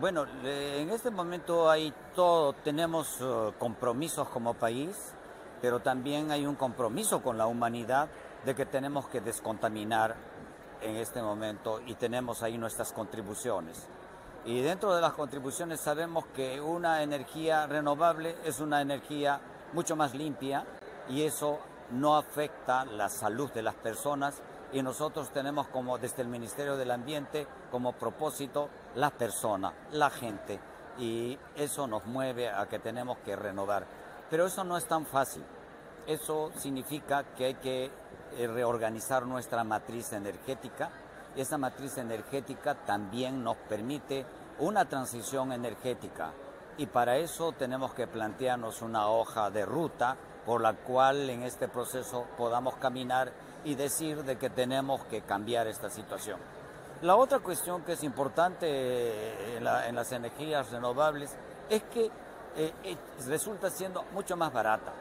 Bueno, en este momento hay todo, tenemos uh, compromisos como país, pero también hay un compromiso con la humanidad de que tenemos que descontaminar en este momento y tenemos ahí nuestras contribuciones. Y dentro de las contribuciones sabemos que una energía renovable es una energía mucho más limpia y eso no afecta la salud de las personas y nosotros tenemos como desde el Ministerio del Ambiente como propósito la persona, la gente y eso nos mueve a que tenemos que renovar. Pero eso no es tan fácil. Eso significa que hay que eh, reorganizar nuestra matriz energética. Esa matriz energética también nos permite una transición energética y para eso tenemos que plantearnos una hoja de ruta por la cual en este proceso podamos caminar y decir de que tenemos que cambiar esta situación. La otra cuestión que es importante eh, en, las energías renovables es que eh, eh, resulta siendo mucho más barata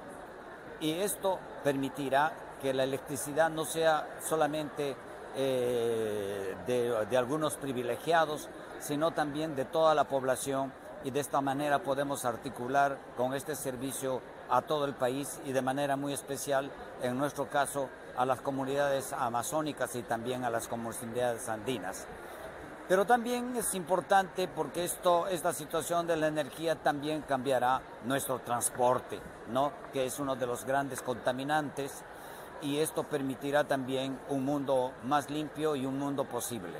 y esto permitirá que la electricidad no sea solamente de, de algunos privilegiados, sino también de toda la población y de esta manera podemos articular con este servicio a todo el país y de manera muy especial, en nuestro caso, a las comunidades amazónicas y también a las comunidades andinas. Pero también es importante porque esto, esta situación de la energía también cambiará nuestro transporte, ¿no? que es uno de los grandes contaminantes, y esto permitirá también un mundo más limpio y un mundo posible.